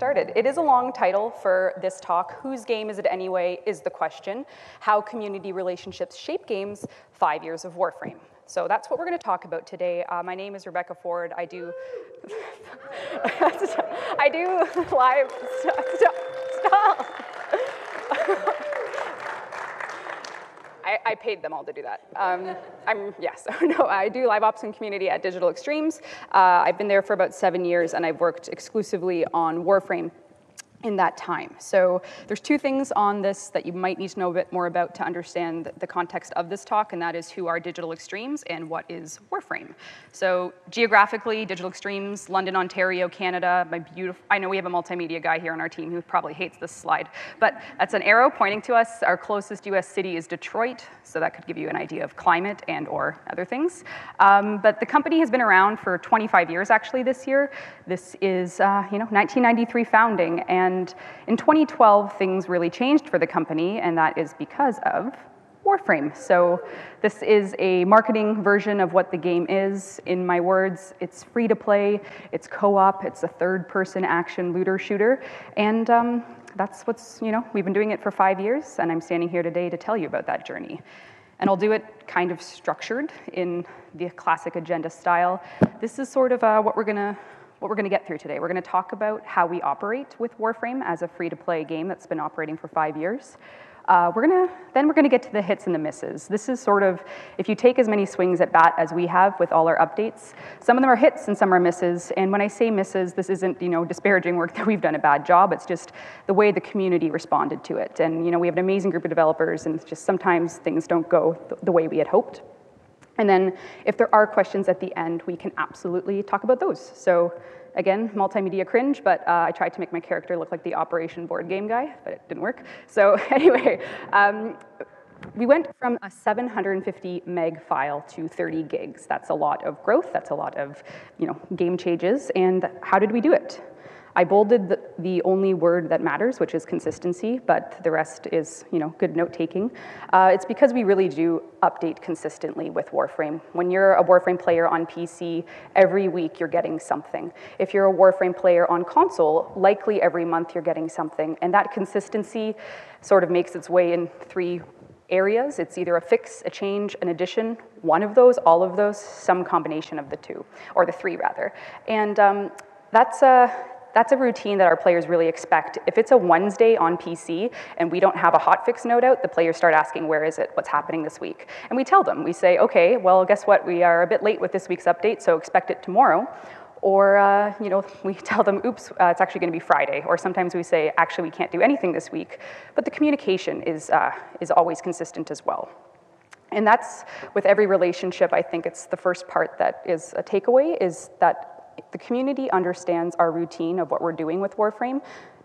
started. It is a long title for this talk. Whose game is it anyway is the question. How community relationships shape games, five years of Warframe. So that's what we're going to talk about today. Uh, my name is Rebecca Ford. I do, I do live, stop, stop. I, I, paid them all to do that. Um, I'm, yes, no, I do live ops and community at Digital Extremes. Uh, I've been there for about seven years and I've worked exclusively on Warframe in that time. So there's two things on this that you might need to know a bit more about to understand the context of this talk, and that is who are Digital Extremes and what is Warframe. So geographically, Digital Extremes, London, Ontario, Canada, my beautiful, I know we have a multimedia guy here on our team who probably hates this slide, but that's an arrow pointing to us. Our closest US city is Detroit, so that could give you an idea of climate and or other things. Um, but the company has been around for 25 years actually this year. This is, uh, you know, 1993 founding, and and in 2012, things really changed for the company, and that is because of Warframe. So this is a marketing version of what the game is. In my words, it's free to play, it's co-op, it's a third-person action looter shooter, and um, that's what's, you know, we've been doing it for five years, and I'm standing here today to tell you about that journey. And I'll do it kind of structured in the classic agenda style. This is sort of uh, what we're gonna what we're going to get through today. We're going to talk about how we operate with Warframe as a free-to-play game that's been operating for five years. Uh, we're gonna, then we're gonna get to the hits and the misses. This is sort of, if you take as many swings at bat as we have with all our updates, some of them are hits and some are misses. And when I say misses, this isn't, you know, disparaging work that we've done a bad job. It's just the way the community responded to it. And, you know, we have an amazing group of developers and just sometimes things don't go th the way we had hoped. And then if there are questions at the end, we can absolutely talk about those. So again, multimedia cringe, but uh, I tried to make my character look like the Operation board game guy, but it didn't work. So anyway, um, we went from a 750 meg file to 30 gigs. That's a lot of growth, that's a lot of you know, game changes, and how did we do it? I bolded the, the, only word that matters, which is consistency, but the rest is, you know, good note-taking. Uh, it's because we really do update consistently with Warframe. When you're a Warframe player on PC, every week you're getting something. If you're a Warframe player on console, likely every month you're getting something, and that consistency sort of makes its way in three areas. It's either a fix, a change, an addition, one of those, all of those, some combination of the two, or the three rather. And um, that's a, that's a routine that our players really expect. If it's a Wednesday on PC and we don't have a hotfix node out, the players start asking, where is it, what's happening this week? And we tell them, we say, okay, well, guess what, we are a bit late with this week's update, so expect it tomorrow. Or, uh, you know, we tell them, oops, uh, it's actually gonna be Friday. Or sometimes we say, actually, we can't do anything this week. But the communication is, uh, is always consistent as well. And that's with every relationship, I think it's the first part that is a takeaway, is that the community understands our routine of what we're doing with Warframe,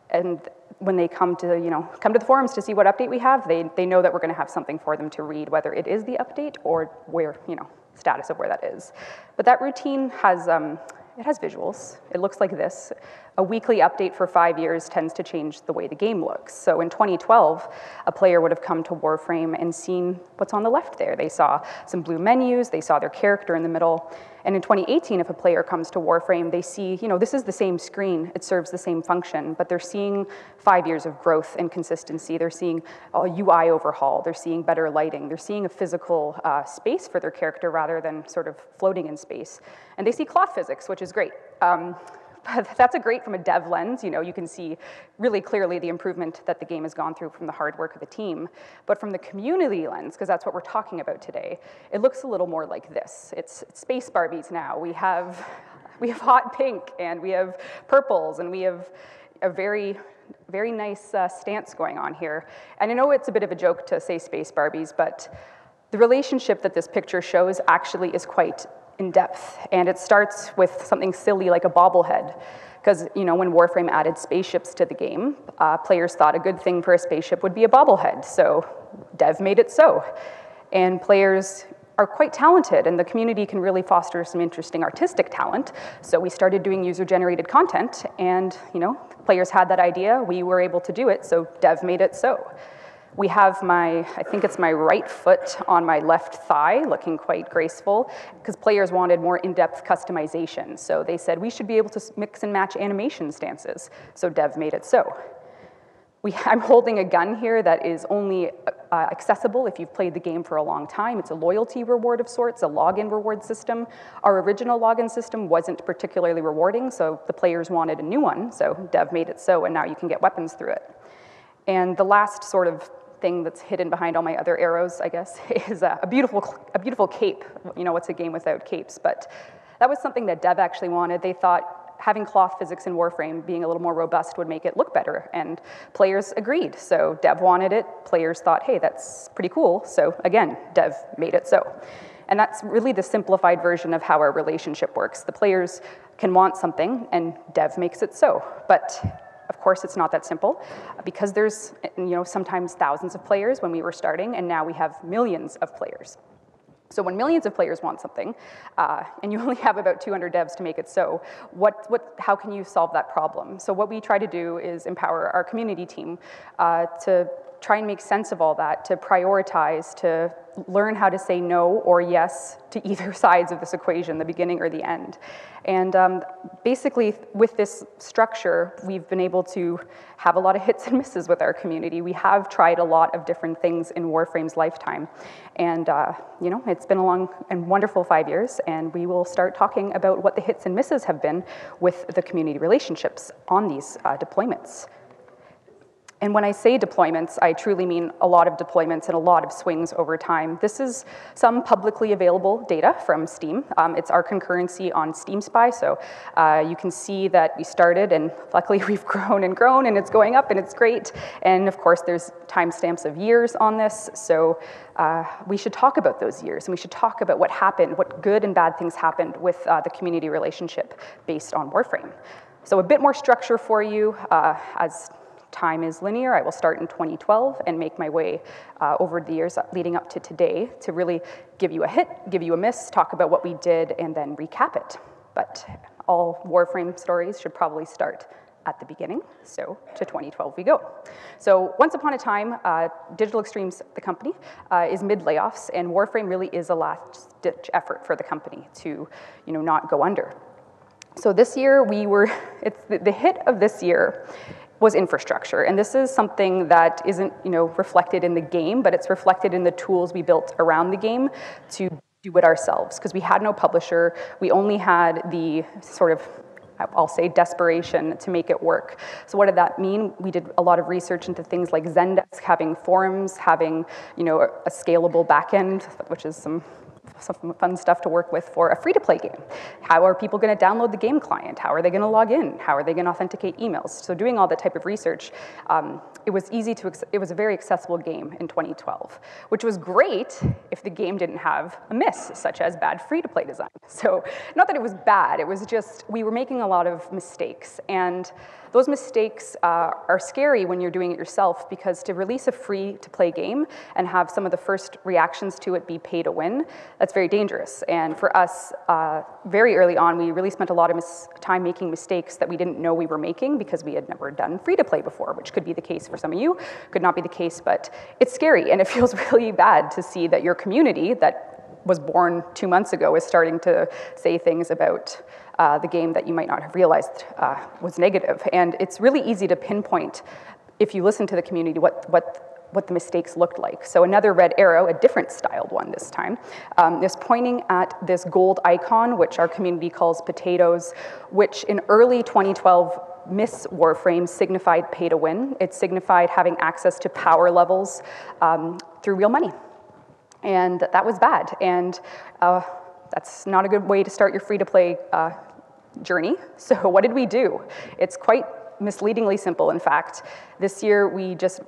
and when they come to, you know, come to the forums to see what update we have, they, they know that we're gonna have something for them to read, whether it is the update or where, you know, status of where that is. But that routine has, um, it has visuals. It looks like this. A weekly update for five years tends to change the way the game looks. So in 2012, a player would have come to Warframe and seen what's on the left there. They saw some blue menus, they saw their character in the middle, and in 2018, if a player comes to Warframe, they see, you know, this is the same screen, it serves the same function, but they're seeing five years of growth and consistency. They're seeing a UI overhaul, they're seeing better lighting, they're seeing a physical uh, space for their character rather than sort of floating in space. And they see cloth physics, which is great. Um, that's a great from a dev lens. You know, you can see really clearly the improvement that the game has gone through from the hard work of the team. But from the community lens, because that's what we're talking about today, it looks a little more like this. It's, it's space Barbies now. We have, we have hot pink, and we have purples, and we have a very very nice uh, stance going on here. And I know it's a bit of a joke to say space Barbies, but the relationship that this picture shows actually is quite in depth. And it starts with something silly like a bobblehead. Because you know, when Warframe added spaceships to the game, uh, players thought a good thing for a spaceship would be a bobblehead. So dev made it so. And players are quite talented and the community can really foster some interesting artistic talent. So we started doing user-generated content and you know, players had that idea, we were able to do it, so dev made it so. We have my, I think it's my right foot on my left thigh, looking quite graceful, because players wanted more in-depth customization. So they said we should be able to mix and match animation stances. So Dev made it so. We, I'm holding a gun here that is only uh, accessible if you've played the game for a long time. It's a loyalty reward of sorts, a login reward system. Our original login system wasn't particularly rewarding, so the players wanted a new one, so Dev made it so, and now you can get weapons through it. And the last sort of thing that's hidden behind all my other arrows, I guess, is a, a, beautiful, a beautiful cape. You know, what's a game without capes? But that was something that Dev actually wanted. They thought having cloth physics in Warframe being a little more robust would make it look better, and players agreed. So Dev wanted it, players thought, hey, that's pretty cool. So again, Dev made it so. And that's really the simplified version of how our relationship works. The players can want something, and Dev makes it so. But of course, it's not that simple because there's, you know, sometimes thousands of players when we were starting, and now we have millions of players. So when millions of players want something, uh, and you only have about 200 devs to make it so, what, what, how can you solve that problem? So what we try to do is empower our community team uh, to try and make sense of all that, to prioritize, to learn how to say no or yes to either sides of this equation, the beginning or the end. And um, basically, with this structure, we've been able to have a lot of hits and misses with our community. We have tried a lot of different things in Warframe's lifetime. And, uh, you know, it's been a long and wonderful five years, and we will start talking about what the hits and misses have been with the community relationships on these uh, deployments. And when I say deployments, I truly mean a lot of deployments and a lot of swings over time. This is some publicly available data from Steam. Um, it's our concurrency on Steam Spy, so uh, you can see that we started, and luckily we've grown and grown, and it's going up, and it's great. And of course, there's timestamps of years on this, so uh, we should talk about those years, and we should talk about what happened, what good and bad things happened with uh, the community relationship based on Warframe. So a bit more structure for you uh, as time is linear. I will start in 2012 and make my way uh, over the years leading up to today to really give you a hit, give you a miss, talk about what we did, and then recap it. But all Warframe stories should probably start at the beginning, so to 2012 we go. So once upon a time, uh, Digital Extremes, the company, uh, is mid-layoffs, and Warframe really is a last-ditch effort for the company to you know, not go under. So this year we were, it's the, the hit of this year was infrastructure. And this is something that isn't you know, reflected in the game, but it's reflected in the tools we built around the game to do it ourselves. Because we had no publisher, we only had the sort of I'll say desperation to make it work. So what did that mean? We did a lot of research into things like Zendesk, having forums, having you know a scalable backend, which is some some fun stuff to work with for a free-to-play game. How are people going to download the game client? How are they going to log in? How are they going to authenticate emails? So doing all that type of research, um, it was easy to, it was a very accessible game in 2012, which was great if the game didn't have a miss, such as bad free-to-play design. So not that it was bad, it was just we were making a lot of mistakes. And those mistakes uh, are scary when you're doing it yourself because to release a free to play game and have some of the first reactions to it be pay to win, that's very dangerous. And for us, uh, very early on, we really spent a lot of time making mistakes that we didn't know we were making because we had never done free to play before, which could be the case for some of you, could not be the case, but it's scary and it feels really bad to see that your community that was born two months ago is starting to say things about uh, the game that you might not have realized uh, was negative. And it's really easy to pinpoint, if you listen to the community, what, what, what the mistakes looked like. So another red arrow, a different styled one this time, um, is pointing at this gold icon, which our community calls potatoes, which in early 2012 Miss Warframe signified pay to win. It signified having access to power levels um, through real money. And that was bad. And uh, that's not a good way to start your free to play uh, journey. So, what did we do? It's quite misleadingly simple, in fact. This year, we just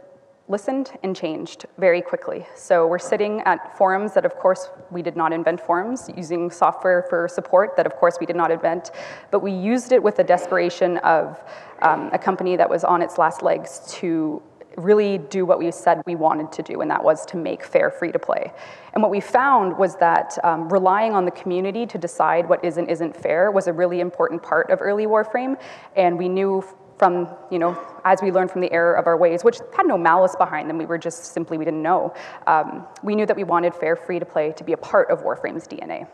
listened and changed very quickly. So we're sitting at forums that, of course, we did not invent forums, using software for support that, of course, we did not invent, but we used it with the desperation of um, a company that was on its last legs to really do what we said we wanted to do, and that was to make fair free to play. And what we found was that um, relying on the community to decide what is and isn't fair was a really important part of early Warframe, and we knew from, you know, as we learned from the error of our ways, which had no malice behind them, we were just simply, we didn't know. Um, we knew that we wanted fair free to play to be a part of Warframe's DNA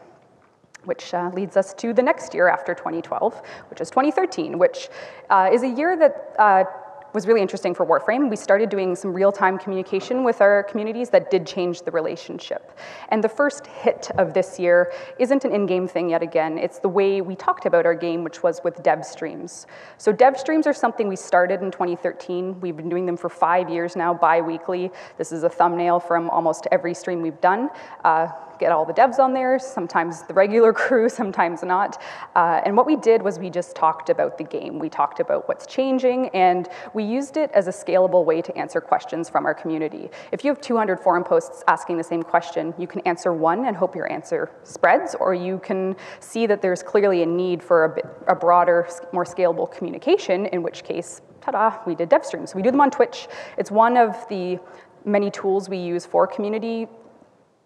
which uh, leads us to the next year after 2012, which is 2013, which uh, is a year that uh, was really interesting for Warframe. We started doing some real-time communication with our communities that did change the relationship. And the first hit of this year isn't an in-game thing yet again, it's the way we talked about our game, which was with dev streams. So dev streams are something we started in 2013. We've been doing them for five years now, bi-weekly. This is a thumbnail from almost every stream we've done. Uh, get all the devs on there, sometimes the regular crew, sometimes not. Uh, and what we did was we just talked about the game. We talked about what's changing, and we used it as a scalable way to answer questions from our community. If you have 200 forum posts asking the same question, you can answer one and hope your answer spreads, or you can see that there's clearly a need for a, bit, a broader, more scalable communication, in which case, ta-da, we did dev streams. We do them on Twitch. It's one of the many tools we use for community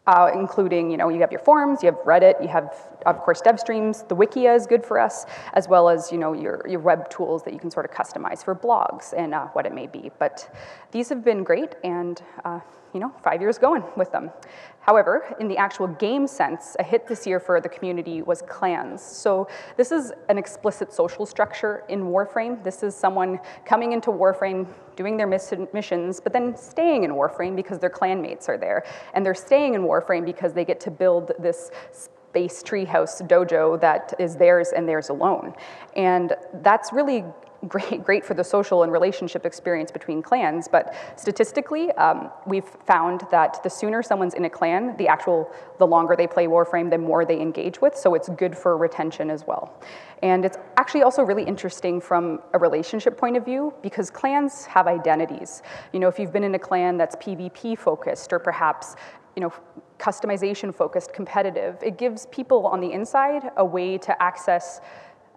uh, including, you know, you have your forums, you have Reddit, you have, of course, DevStreams. The Wikia is good for us, as well as, you know, your, your web tools that you can sort of customize for blogs and uh, what it may be. But these have been great, and, uh, you know, five years going with them. However, in the actual game sense, a hit this year for the community was clans. So this is an explicit social structure in Warframe. This is someone coming into Warframe, doing their missions, but then staying in Warframe because their clanmates are there. And they're staying in Warframe because they get to build this space treehouse dojo that is theirs and theirs alone. And that's really great, great for the social and relationship experience between clans, but statistically, um, we've found that the sooner someone's in a clan, the actual, the longer they play Warframe, the more they engage with, so it's good for retention as well. And it's actually also really interesting from a relationship point of view because clans have identities. You know, if you've been in a clan that's PvP focused or perhaps you know, customization focused, competitive, it gives people on the inside a way to access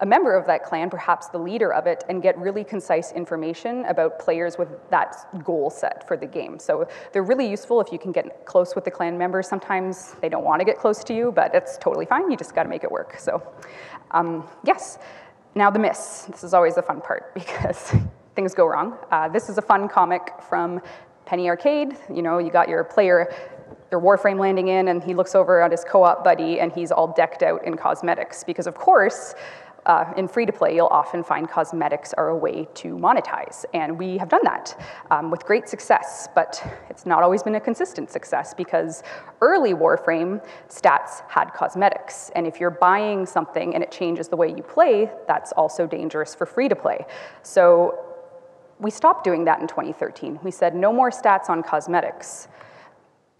a member of that clan, perhaps the leader of it, and get really concise information about players with that goal set for the game. So they're really useful if you can get close with the clan members. Sometimes they don't want to get close to you, but it's totally fine. You just got to make it work. So um, yes. Now the miss. This is always the fun part because things go wrong. Uh, this is a fun comic from Penny Arcade. You know, you got your player their Warframe landing in, and he looks over at his co-op buddy, and he's all decked out in cosmetics. Because of course, uh, in free to play, you'll often find cosmetics are a way to monetize. And we have done that um, with great success, but it's not always been a consistent success because early Warframe stats had cosmetics. And if you're buying something and it changes the way you play, that's also dangerous for free to play. So we stopped doing that in 2013. We said no more stats on cosmetics.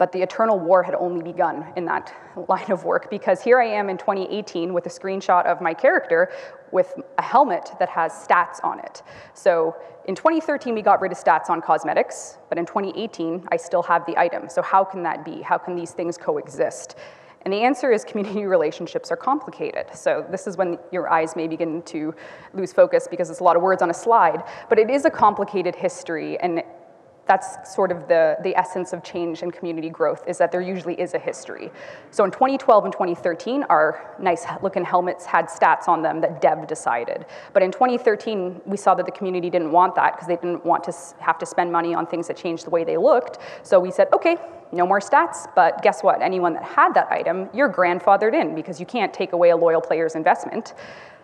But the eternal war had only begun in that line of work because here I am in 2018 with a screenshot of my character with a helmet that has stats on it. So in 2013, we got rid of stats on cosmetics, but in 2018, I still have the item. So how can that be? How can these things coexist? And the answer is community relationships are complicated. So this is when your eyes may begin to lose focus because it's a lot of words on a slide, but it is a complicated history and that's sort of the, the essence of change and community growth is that there usually is a history. So in 2012 and 2013, our nice looking helmets had stats on them that dev decided. But in 2013, we saw that the community didn't want that because they didn't want to have to spend money on things that changed the way they looked. So we said, okay, no more stats, but guess what? Anyone that had that item, you're grandfathered in because you can't take away a loyal player's investment.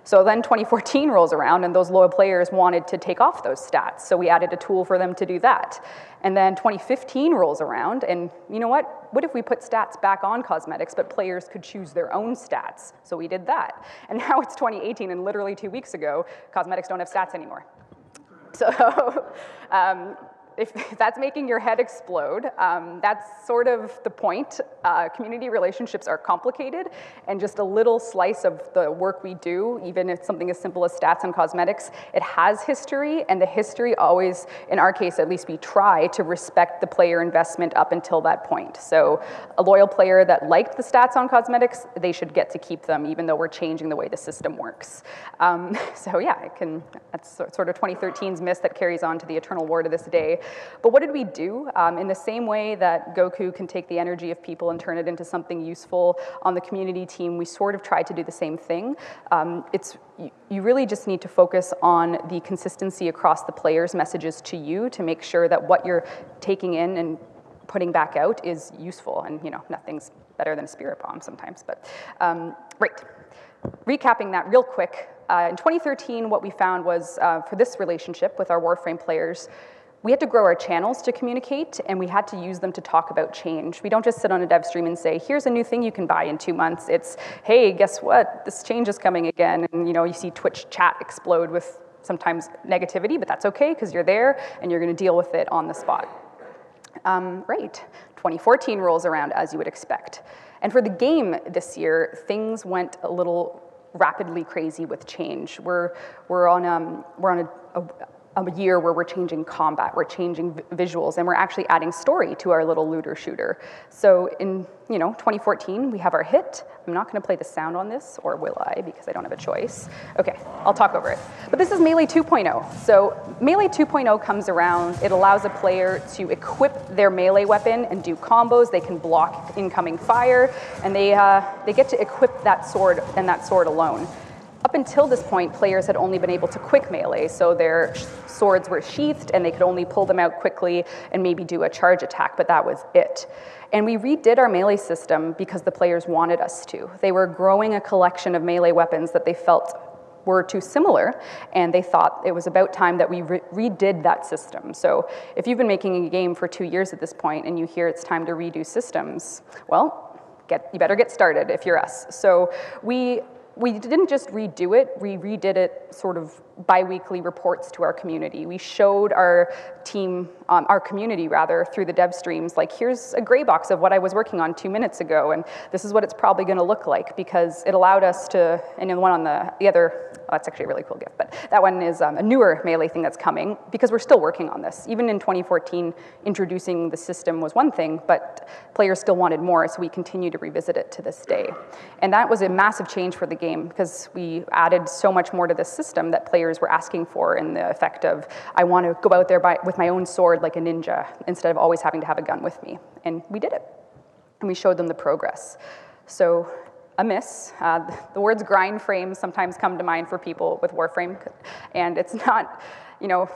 So then 2014 rolls around and those loyal players wanted to take off those stats. So we added a tool for them to do that. And then 2015 rolls around and you know what? What if we put stats back on cosmetics, but players could choose their own stats? So we did that. And now it's 2018 and literally two weeks ago, cosmetics don't have stats anymore. So um, if that's making your head explode, um, that's sort of the point. Uh, community relationships are complicated, and just a little slice of the work we do, even if something as simple as stats and cosmetics, it has history, and the history always, in our case at least, we try to respect the player investment up until that point. So a loyal player that liked the stats on cosmetics, they should get to keep them, even though we're changing the way the system works. Um, so yeah, it can, that's sort of 2013's miss that carries on to the eternal war to this day. But what did we do? Um, in the same way that Goku can take the energy of people and turn it into something useful on the community team, we sort of tried to do the same thing. Um, it's you really just need to focus on the consistency across the players' messages to you to make sure that what you're taking in and putting back out is useful. And you know, nothing's better than a spirit bomb sometimes. But um, right, recapping that real quick. Uh, in 2013, what we found was uh, for this relationship with our Warframe players, we had to grow our channels to communicate and we had to use them to talk about change. We don't just sit on a dev stream and say, here's a new thing you can buy in two months. It's, hey, guess what? This change is coming again. And you know, you see Twitch chat explode with sometimes negativity, but that's okay because you're there and you're gonna deal with it on the spot. Um, right, 2014 rolls around as you would expect. And for the game this year, things went a little rapidly crazy with change. We're, we're on, um, we're on a, a a year where we're changing combat, we're changing visuals, and we're actually adding story to our little looter shooter. So in you know 2014, we have our hit. I'm not going to play the sound on this, or will I? Because I don't have a choice. Okay, I'll talk over it. But this is Melee 2.0. So Melee 2.0 comes around. It allows a player to equip their melee weapon and do combos. They can block incoming fire, and they uh, they get to equip that sword and that sword alone. Up until this point, players had only been able to quick melee, so their swords were sheathed and they could only pull them out quickly and maybe do a charge attack, but that was it. And we redid our melee system because the players wanted us to. They were growing a collection of melee weapons that they felt were too similar, and they thought it was about time that we re redid that system. So if you've been making a game for two years at this point and you hear it's time to redo systems, well, get, you better get started if you're us. So we we didn't just redo it, we redid it sort of biweekly reports to our community. We showed our team, um, our community rather, through the dev streams, like here's a gray box of what I was working on two minutes ago, and this is what it's probably gonna look like, because it allowed us to, and the one on the, the other Oh, that's actually a really cool gift, but that one is um, a newer Melee thing that's coming because we're still working on this. Even in 2014, introducing the system was one thing, but players still wanted more, so we continue to revisit it to this day. And that was a massive change for the game because we added so much more to the system that players were asking for in the effect of, I want to go out there by, with my own sword like a ninja instead of always having to have a gun with me. And we did it. And we showed them the progress. So a miss. Uh, the words grind frame sometimes come to mind for people with Warframe, and it's not, you know,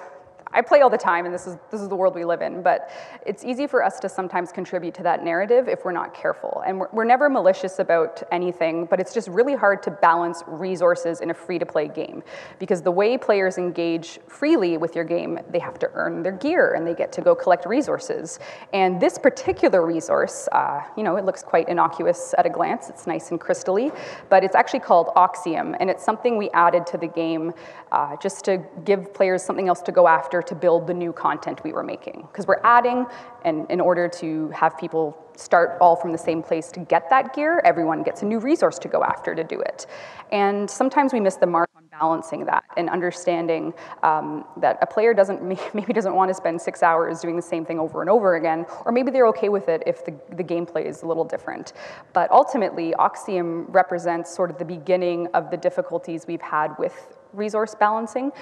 I play all the time, and this is, this is the world we live in, but it's easy for us to sometimes contribute to that narrative if we're not careful. And we're, we're never malicious about anything, but it's just really hard to balance resources in a free-to-play game. Because the way players engage freely with your game, they have to earn their gear, and they get to go collect resources. And this particular resource, uh, you know, it looks quite innocuous at a glance. It's nice and crystally, but it's actually called Oxium, and it's something we added to the game uh, just to give players something else to go after to build the new content we were making. Because we're adding, and in order to have people start all from the same place to get that gear, everyone gets a new resource to go after to do it. And sometimes we miss the mark on balancing that and understanding um, that a player doesn't maybe doesn't want to spend six hours doing the same thing over and over again, or maybe they're okay with it if the, the gameplay is a little different. But ultimately, Oxium represents sort of the beginning of the difficulties we've had with resource balancing.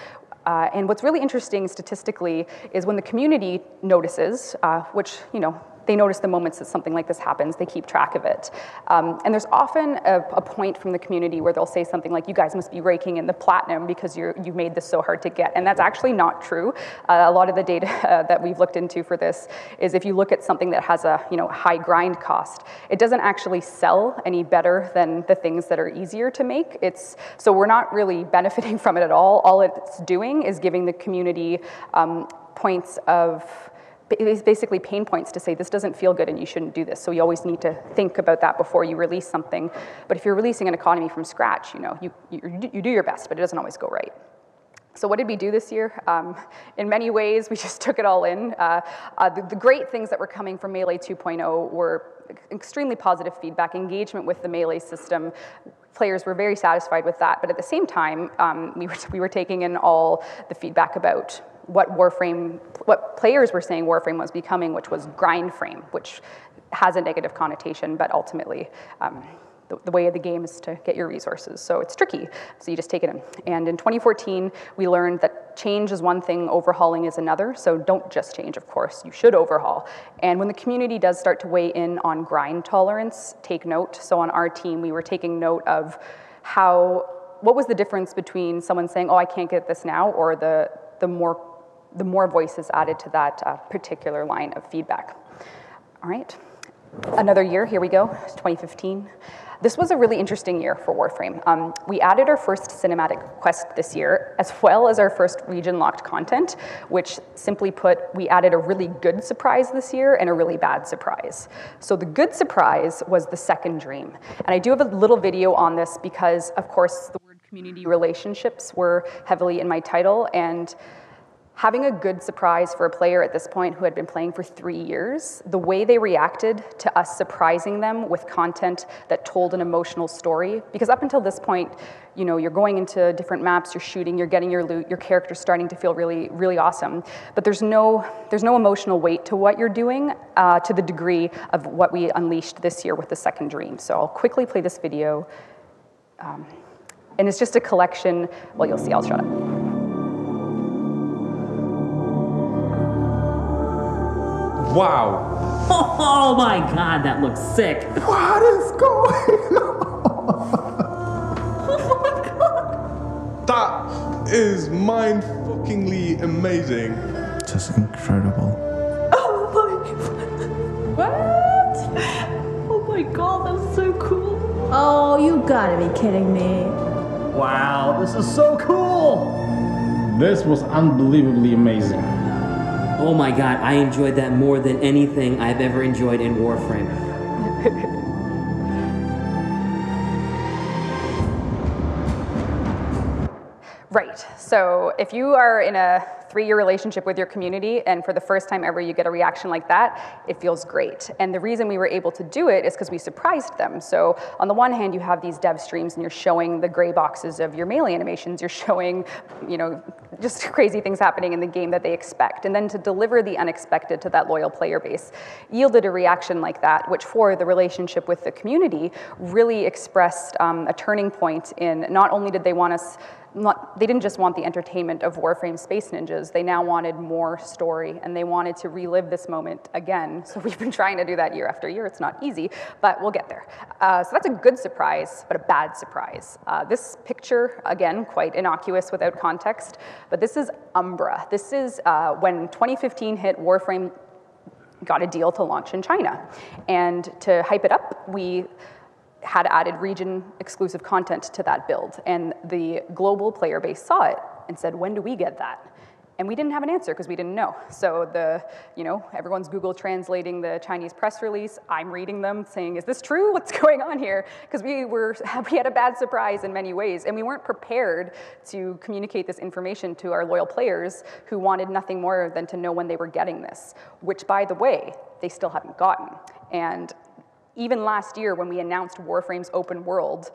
Uh, and what's really interesting statistically is when the community notices, uh, which, you know, they notice the moments that something like this happens, they keep track of it. Um, and there's often a, a, point from the community where they'll say something like, you guys must be raking in the platinum because you have made this so hard to get. And that's actually not true. Uh, a lot of the data uh, that we've looked into for this is if you look at something that has a you know, high grind cost, it doesn't actually sell any better than the things that are easier to make. It's, so we're not really benefiting from it at all. All it's doing is giving the community um, points of basically pain points to say this doesn't feel good and you shouldn't do this. So you always need to think about that before you release something. But if you're releasing an economy from scratch, you know, you, you, you do your best, but it doesn't always go right. So what did we do this year? Um, in many ways, we just took it all in. Uh, uh, the, the, great things that were coming from Melee 2.0 were extremely positive feedback, engagement with the Melee system. Players were very satisfied with that, but at the same time, um, we, were, we were taking in all the feedback about what Warframe, what players were saying Warframe was becoming, which was grind frame, which has a negative connotation, but ultimately um, the, the, way of the game is to get your resources. So it's tricky. So you just take it in. And in 2014, we learned that change is one thing, overhauling is another. So don't just change, of course. You should overhaul. And when the community does start to weigh in on grind tolerance, take note. So on our team, we were taking note of how, what was the difference between someone saying, oh, I can't get this now, or the, the more the more voices added to that uh, particular line of feedback. All right, another year, here we go, 2015. This was a really interesting year for Warframe. Um, we added our first cinematic quest this year, as well as our first region-locked content, which simply put, we added a really good surprise this year and a really bad surprise. So the good surprise was the second dream. And I do have a little video on this because, of course, the word community relationships were heavily in my title, and Having a good surprise for a player at this point who had been playing for three years, the way they reacted to us surprising them with content that told an emotional story, because up until this point, you know, you're going into different maps, you're shooting, you're getting your loot, your character's starting to feel really, really awesome. But there's no, there's no emotional weight to what you're doing uh, to the degree of what we unleashed this year with the second dream. So I'll quickly play this video. Um, and it's just a collection, well, you'll see, I'll shut up. Wow. Oh my god, that looks sick. What is going on? oh my god. That is mind fuckingly amazing. Just incredible. Oh my What? Oh my god, that's so cool. Oh, you gotta be kidding me. Wow, this is so cool. This was unbelievably amazing. Oh my god, I enjoyed that more than anything I've ever enjoyed in Warframe. right. So if you are in a three-year relationship with your community, and for the first time ever you get a reaction like that, it feels great. And the reason we were able to do it is because we surprised them. So on the one hand, you have these dev streams and you're showing the gray boxes of your melee animations, you're showing, you know, just crazy things happening in the game that they expect. And then to deliver the unexpected to that loyal player base yielded a reaction like that, which for the relationship with the community really expressed um, a turning point in not only did they want us they didn't just want the entertainment of Warframe Space Ninjas, they now wanted more story and they wanted to relive this moment again. So we've been trying to do that year after year. It's not easy, but we'll get there. Uh, so that's a good surprise, but a bad surprise. Uh, this picture, again, quite innocuous without context, but this is Umbra. This is uh, when 2015 hit, Warframe got a deal to launch in China. And to hype it up, we had added region exclusive content to that build. And the global player base saw it and said, when do we get that? And we didn't have an answer because we didn't know. So the, you know, everyone's Google translating the Chinese press release. I'm reading them saying, is this true? What's going on here? Because we were, we had a bad surprise in many ways and we weren't prepared to communicate this information to our loyal players who wanted nothing more than to know when they were getting this, which by the way, they still haven't gotten. And even last year when we announced Warframe's open world,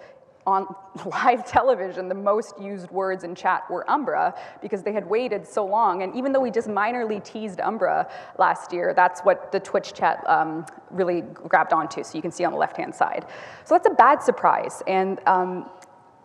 on live television, the most used words in chat were Umbra because they had waited so long. And even though we just minorly teased Umbra last year, that's what the Twitch chat um, really grabbed onto. So you can see on the left-hand side. So that's a bad surprise. And um,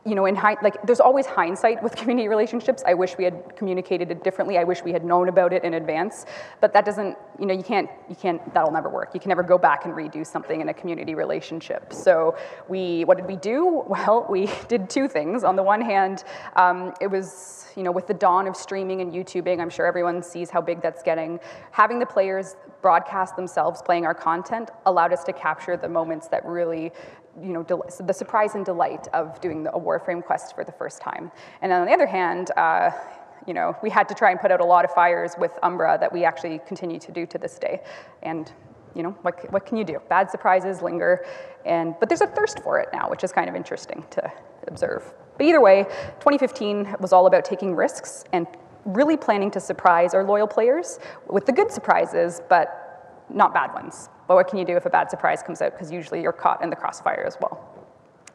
you know, in like, there's always hindsight with community relationships. I wish we had communicated it differently. I wish we had known about it in advance. But that doesn't, you know, you can't, you can't, that'll never work. You can never go back and redo something in a community relationship. So we, what did we do? Well, we did two things. On the one hand, um, it was, you know, with the dawn of streaming and YouTubing, I'm sure everyone sees how big that's getting. Having the players broadcast themselves playing our content allowed us to capture the moments that really you know, the surprise and delight of doing the, a Warframe quest for the first time. And on the other hand, uh, you know, we had to try and put out a lot of fires with Umbra that we actually continue to do to this day. And you know, what, what can you do? Bad surprises linger, and, but there's a thirst for it now, which is kind of interesting to observe. But either way, 2015 was all about taking risks and really planning to surprise our loyal players with the good surprises, but not bad ones. But what can you do if a bad surprise comes out? Because usually you're caught in the crossfire as well.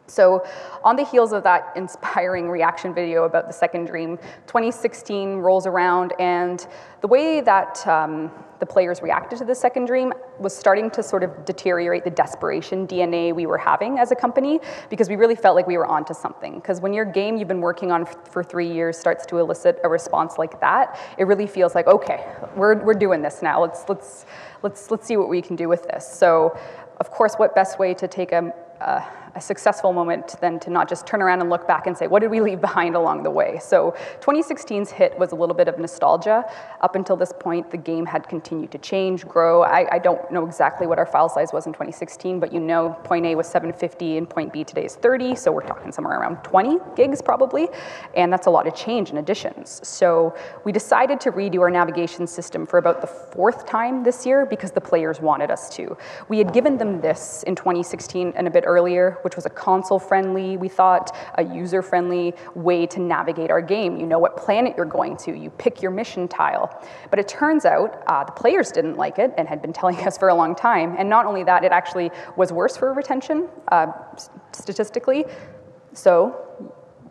So, on the heels of that inspiring reaction video about the second dream, 2016 rolls around, and the way that um, the players reacted to the second dream was starting to sort of deteriorate the desperation DNA we were having as a company because we really felt like we were onto something. Because when your game you've been working on for three years starts to elicit a response like that, it really feels like, okay, we're, we're doing this now. Let's, let's, let's, let's see what we can do with this. So, of course, what best way to take a, a a successful moment than to not just turn around and look back and say, what did we leave behind along the way? So 2016's hit was a little bit of nostalgia. Up until this point, the game had continued to change, grow. I, I don't know exactly what our file size was in 2016, but you know point A was 750 and point B today is 30, so we're talking somewhere around 20 gigs probably, and that's a lot of change and additions. So we decided to redo our navigation system for about the fourth time this year because the players wanted us to. We had given them this in 2016 and a bit earlier, which was a console friendly, we thought, a user friendly way to navigate our game. You know what planet you're going to, you pick your mission tile. But it turns out uh, the players didn't like it and had been telling us for a long time. And not only that, it actually was worse for retention uh, statistically. So,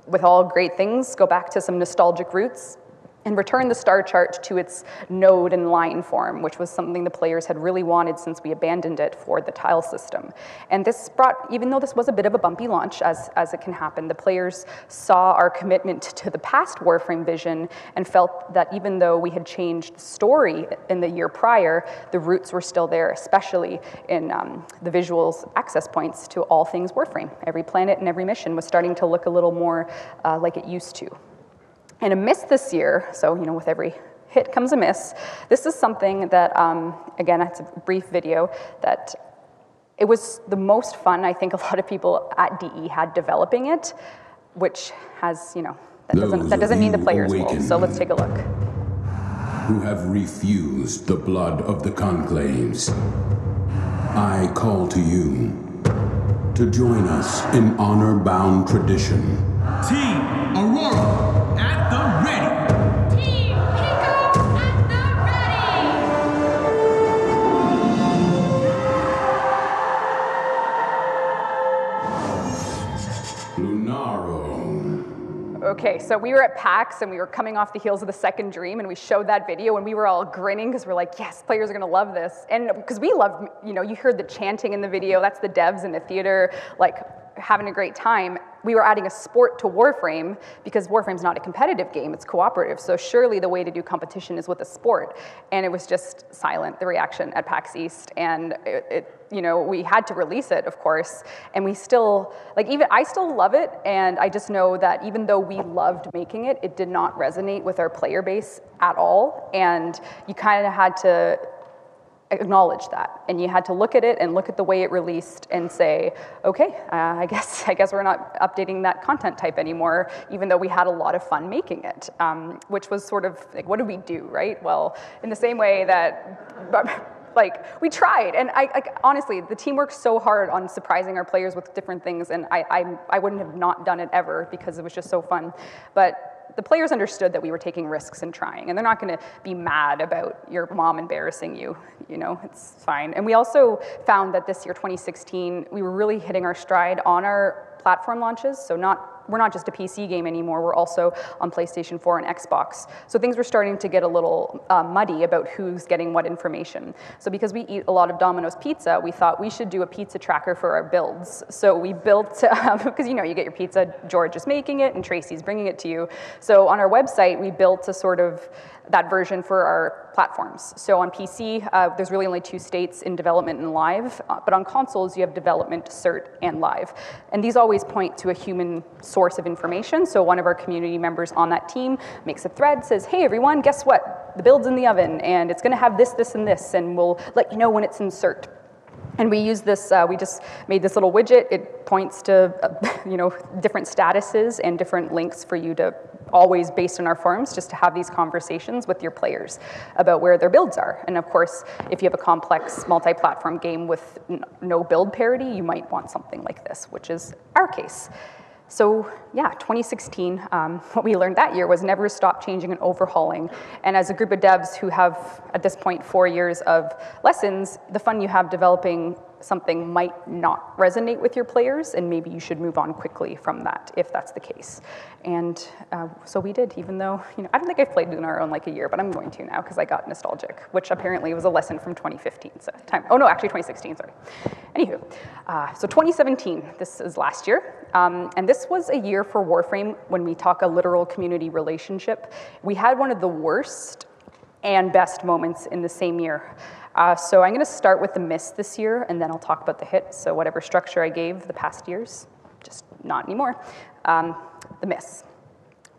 with all great things, go back to some nostalgic roots and return the star chart to its node and line form, which was something the players had really wanted since we abandoned it for the tile system. And this brought, even though this was a bit of a bumpy launch, as, as it can happen, the players saw our commitment to the past Warframe vision and felt that even though we had changed the story in the year prior, the roots were still there, especially in um, the visuals access points to all things Warframe. Every planet and every mission was starting to look a little more uh, like it used to. And a miss this year, so you know, with every hit comes a miss. This is something that, um, again, it's a brief video that it was the most fun I think a lot of people at DE had developing it, which has, you know, that doesn't, that doesn't mean the players will. awakened. So let's take a look. who have refused the blood of the conclaves. I call to you to join us in honor bound tradition. Team Aurora Okay, so we were at PAX and we were coming off the heels of the second dream and we showed that video and we were all grinning because we're like, yes, players are gonna love this. And because we loved, you know, you heard the chanting in the video, that's the devs in the theater, like having a great time. We were adding a sport to Warframe because Warframe's not a competitive game, it's cooperative. So surely the way to do competition is with a sport. And it was just silent, the reaction at PAX East. And it, it you know, we had to release it, of course, and we still, like, even I still love it, and I just know that even though we loved making it, it did not resonate with our player base at all, and you kind of had to acknowledge that, and you had to look at it and look at the way it released and say, okay, uh, I guess I guess we're not updating that content type anymore, even though we had a lot of fun making it, um, which was sort of like, what did we do, right? Well, in the same way that like we tried. And I, I honestly the team worked so hard on surprising our players with different things and I, I, I wouldn't have not done it ever because it was just so fun. But the players understood that we were taking risks and trying and they're not going to be mad about your mom embarrassing you you know it's fine. And we also found that this year 2016 we were really hitting our stride on our platform launches so not we're not just a PC game anymore, we're also on PlayStation 4 and Xbox. So things were starting to get a little uh, muddy about who's getting what information. So because we eat a lot of Domino's pizza, we thought we should do a pizza tracker for our builds. So we built, because you know, you get your pizza, George is making it and Tracy's bringing it to you. So on our website, we built a sort of that version for our platforms. So on PC, uh, there's really only two states in development and live, uh, but on consoles, you have development, cert, and live. And these always point to a human source of information. So one of our community members on that team makes a thread, says, hey everyone, guess what? The build's in the oven, and it's gonna have this, this, and this, and we'll let you know when it's in cert. And we use this, uh, we just made this little widget. It points to, uh, you know, different statuses and different links for you to always based on our forums, just to have these conversations with your players about where their builds are. And of course, if you have a complex multi-platform game with no build parity, you might want something like this, which is our case. So yeah, 2016, um, what we learned that year was never stop changing and overhauling. And as a group of devs who have, at this point, four years of lessons, the fun you have developing something might not resonate with your players, and maybe you should move on quickly from that if that's the case. And uh, so we did, even though, you know, I don't think I've played Lunaro in like a year, but I'm going to now because I got nostalgic, which apparently was a lesson from 2015. So time, oh no, actually 2016, sorry. Anywho, uh, so 2017, this is last year, um, and this was a year for Warframe when we talk a literal community relationship. We had one of the worst and best moments in the same year. Uh, so I'm going to start with the miss this year, and then I'll talk about the hit. So whatever structure I gave the past years, just not anymore. Um, the miss.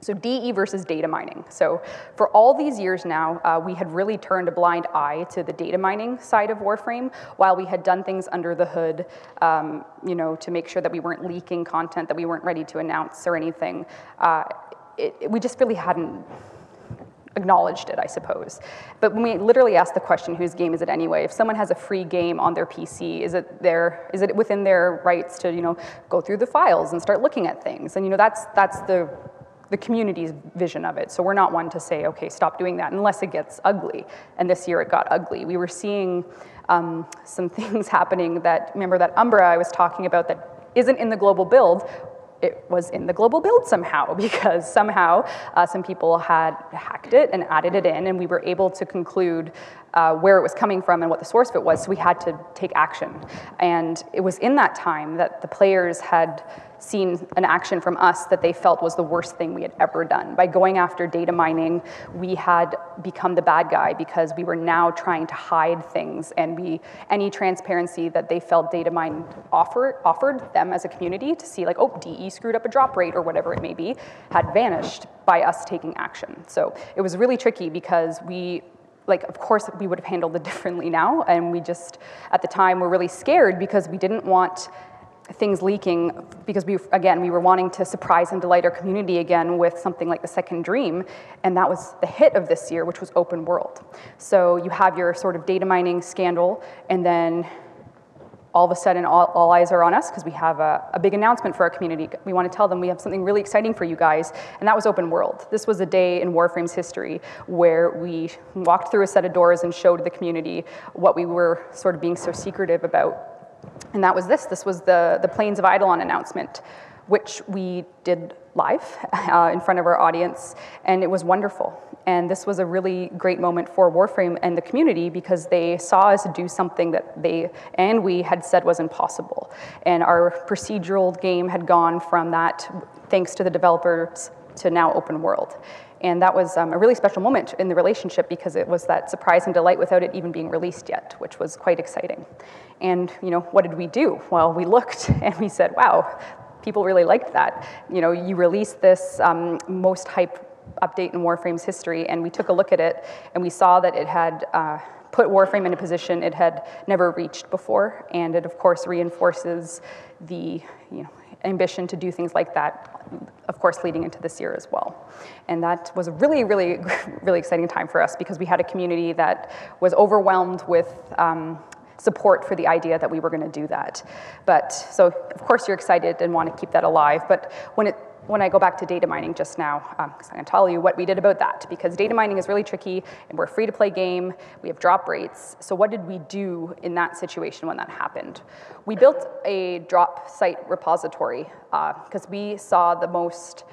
So DE versus data mining. So for all these years now, uh, we had really turned a blind eye to the data mining side of Warframe, while we had done things under the hood, um, you know, to make sure that we weren't leaking content that we weren't ready to announce or anything. Uh, it, it, we just really hadn't acknowledged it, I suppose. But when we literally ask the question, whose game is it anyway? If someone has a free game on their PC, is it their, is it within their rights to, you know, go through the files and start looking at things? And you know, that's that's the the community's vision of it. So we're not one to say, okay, stop doing that unless it gets ugly. And this year it got ugly. We were seeing um, some things happening that, remember that Umbra I was talking about that isn't in the global build, it was in the global build somehow because somehow uh, some people had hacked it and added it in, and we were able to conclude uh, where it was coming from and what the source of it was, so we had to take action. And it was in that time that the players had seen an action from us that they felt was the worst thing we had ever done. By going after data mining, we had become the bad guy because we were now trying to hide things and we, any transparency that they felt data mine offer, offered them as a community to see like, oh, DE screwed up a drop rate or whatever it may be, had vanished by us taking action. So it was really tricky because we like of course we would have handled it differently now and we just at the time were really scared because we didn't want things leaking because we again we were wanting to surprise and delight our community again with something like the second dream and that was the hit of this year which was open world so you have your sort of data mining scandal and then all of a sudden all, all eyes are on us because we have a, a, big announcement for our community. We want to tell them we have something really exciting for you guys, and that was open world. This was a day in Warframe's history where we walked through a set of doors and showed the community what we were sort of being so secretive about and that was this. This was the, the Plains of Eidolon announcement, which we did live uh, in front of our audience, and it was wonderful. And this was a really great moment for Warframe and the community because they saw us do something that they and we had said was impossible. And our procedural game had gone from that, thanks to the developers, to now open world. And that was um, a really special moment in the relationship because it was that surprise and delight without it even being released yet, which was quite exciting. And you know, what did we do? Well, we looked and we said, wow, people really liked that. You know, you released this um, most hype update in Warframe's history, and we took a look at it, and we saw that it had uh, put Warframe in a position it had never reached before, and it of course reinforces the you know, ambition to do things like that, of course, leading into this year as well. And that was a really, really, really exciting time for us because we had a community that was overwhelmed with um, support for the idea that we were going to do that. But so, of course, you're excited and want to keep that alive. But when it when I go back to data mining just now, because um, I'm going to tell you what we did about that, because data mining is really tricky, and we're a free-to-play game, we have drop rates, so what did we do in that situation when that happened? We built a drop site repository, because uh, we saw the most,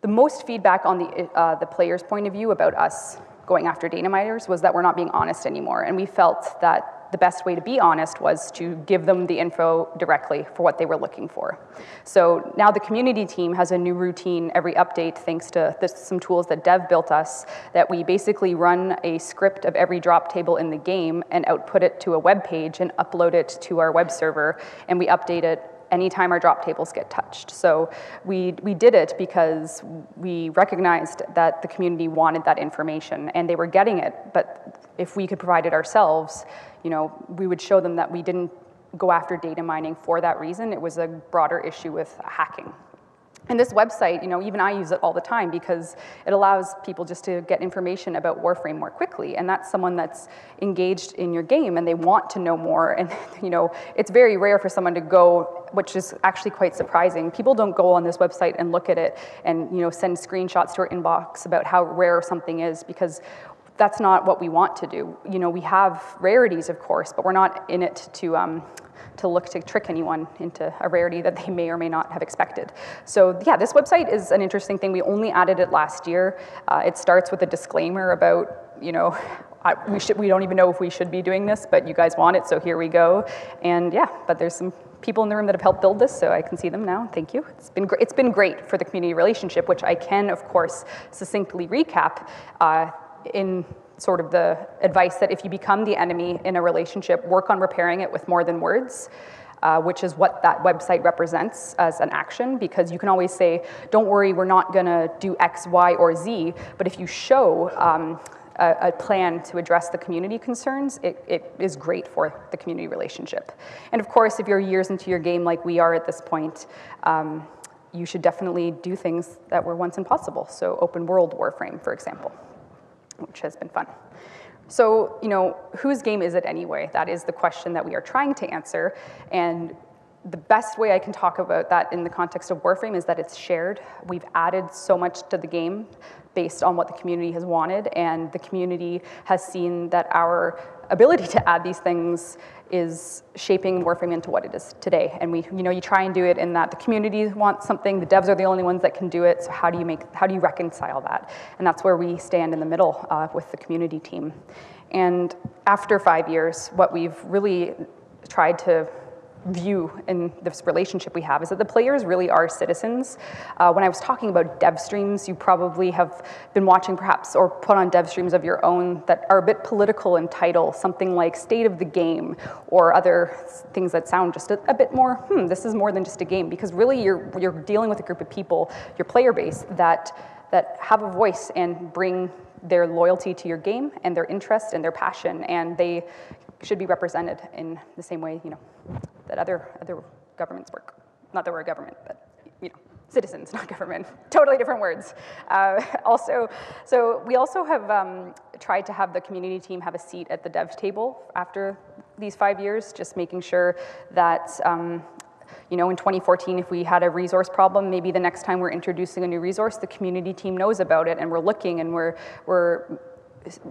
the most feedback on the, uh, the player's point of view about us going after data miners was that we're not being honest anymore, and we felt that the best way to be honest was to give them the info directly for what they were looking for. So now the community team has a new routine every update thanks to this, some tools that Dev built us that we basically run a script of every drop table in the game and output it to a web page and upload it to our web server and we update it anytime our drop tables get touched. So we, we did it because we recognized that the community wanted that information and they were getting it, but if we could provide it ourselves, you know, we would show them that we didn't go after data mining for that reason. It was a broader issue with hacking. And this website, you know, even I use it all the time because it allows people just to get information about Warframe more quickly. And that's someone that's engaged in your game and they want to know more. And, you know, it's very rare for someone to go which is actually quite surprising. People don't go on this website and look at it and you know send screenshots to our inbox about how rare something is because that's not what we want to do. You know, we have rarities, of course, but we're not in it to um, to look to trick anyone into a rarity that they may or may not have expected. So yeah, this website is an interesting thing. We only added it last year. Uh, it starts with a disclaimer about you know. I, we, should, we don't even know if we should be doing this, but you guys want it, so here we go. And yeah, but there's some people in the room that have helped build this, so I can see them now. Thank you. It's been, it's been great for the community relationship, which I can, of course, succinctly recap uh, in sort of the advice that if you become the enemy in a relationship, work on repairing it with more than words. Uh, which is what that website represents as an action, because you can always say, don't worry, we're not gonna do X, Y, or Z, but if you show um, a, a plan to address the community concerns, it, it is great for the community relationship. And of course, if you're years into your game like we are at this point, um, you should definitely do things that were once impossible. So open world Warframe, for example which has been fun. So, you know, whose game is it anyway? That is the question that we are trying to answer. And the best way I can talk about that in the context of Warframe is that it's shared. We've added so much to the game based on what the community has wanted, and the community has seen that our ability to add these things is shaping Warframe into what it is today. And we, you know, you try and do it in that the community wants something, the devs are the only ones that can do it. So how do you make, how do you reconcile that? And that's where we stand in the middle uh, with the community team. And after five years, what we've really tried to view in this relationship we have is that the players really are citizens. Uh, when I was talking about dev streams, you probably have been watching perhaps or put on dev streams of your own that are a bit political in title, something like state of the game or other things that sound just a, a bit more, hmm, this is more than just a game because really you're, you're dealing with a group of people, your player base, that, that have a voice and bring their loyalty to your game and their interest and their passion and they should be represented in the same way, you know, that other, other governments work. Not that we're a government, but, you know, citizens, not government. totally different words. Uh, also, so we also have um, tried to have the community team have a seat at the dev table after these five years, just making sure that um, you know, in 2014, if we had a resource problem, maybe the next time we're introducing a new resource, the community team knows about it and we're looking and we're, we're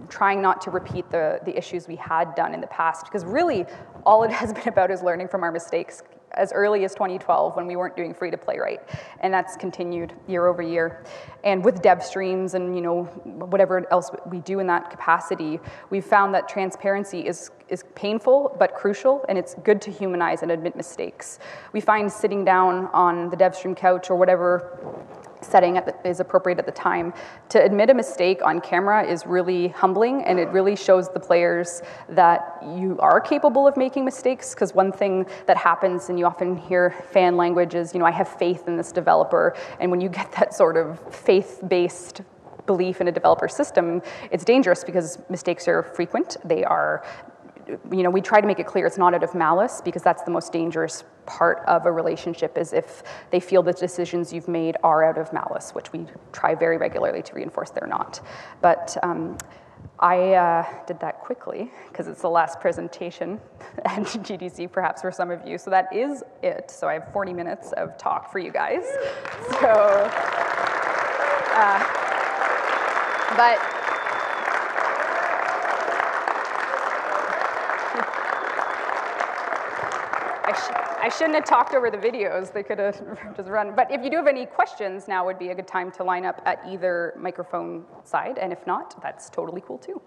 trying not to repeat the, the issues we had done in the past, because really all it has been about is learning from our mistakes as early as 2012 when we weren't doing free to play right and that's continued year over year. And with dev streams and you know whatever else we do in that capacity we've found that transparency is is painful but crucial and it's good to humanize and admit mistakes. We find sitting down on the dev stream couch or whatever setting the, is appropriate at the time. To admit a mistake on camera is really humbling and it really shows the players that you are capable of making mistakes because one thing that happens and you often hear fan language is, you know, I have faith in this developer and when you get that sort of faith-based belief in a developer system, it's dangerous because mistakes are frequent, they are you know, we try to make it clear it's not out of malice because that's the most dangerous part of a relationship is if they feel the decisions you've made are out of malice, which we try very regularly to reinforce they're not. But um, I uh, did that quickly because it's the last presentation at GDC, perhaps for some of you. So that is it. So I have 40 minutes of talk for you guys. So, uh, but I, sh- I shouldn't have talked over the videos. They could have just run. But if you do have any questions, now would be a good time to line up at either microphone side. And if not, that's totally cool too.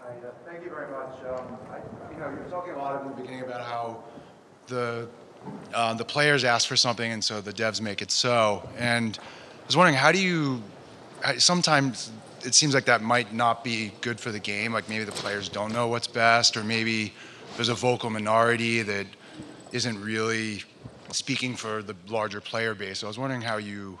Uh, thank you very much. Um, I, you know, you were talking a lot in the beginning about how the uh, the players ask for something, and so the devs make it so. And I was wondering, how do you? Sometimes it seems like that might not be good for the game. Like maybe the players don't know what's best, or maybe there's a vocal minority that isn't really speaking for the larger player base. So I was wondering how you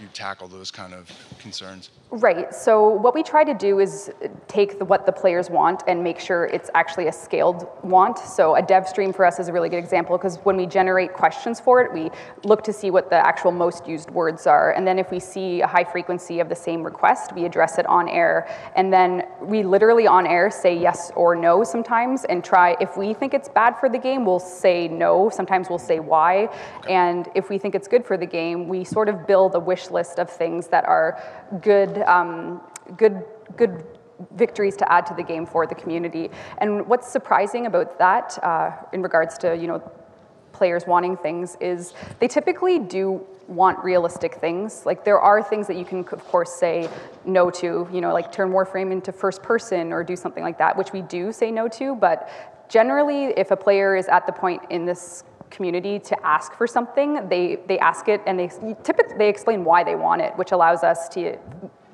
you tackle those kind of concerns. Right. So what we try to do is take the, what the players want and make sure it's actually a scaled want. So a dev stream for us is a really good example because when we generate questions for it, we look to see what the actual most used words are. And then if we see a high frequency of the same request, we address it on air. And then we literally on air say yes or no sometimes and try, if we think it's bad for the game, we'll say no. Sometimes we'll say why. And if we think it's good for the game, we sort of build a wish list of things that are good um, good, good victories to add to the game for the community. And what's surprising about that, uh, in regards to you know players wanting things, is they typically do want realistic things. Like there are things that you can of course say no to, you know, like turn Warframe into first person or do something like that, which we do say no to. But generally, if a player is at the point in this community to ask for something, they, they ask it and they typically they explain why they want it, which allows us to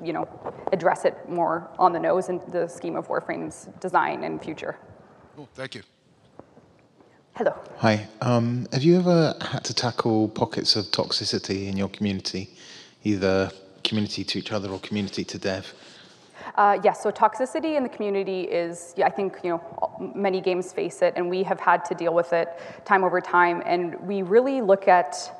you know, address it more on the nose in the scheme of Warframe's design and future. Cool, thank you. Hello. Hi. Um, have you ever had to tackle pockets of toxicity in your community, either community to each other or community to dev? Uh, yes, so toxicity in the community is, yeah, I think, you know, many games face it, and we have had to deal with it time over time. And we really look at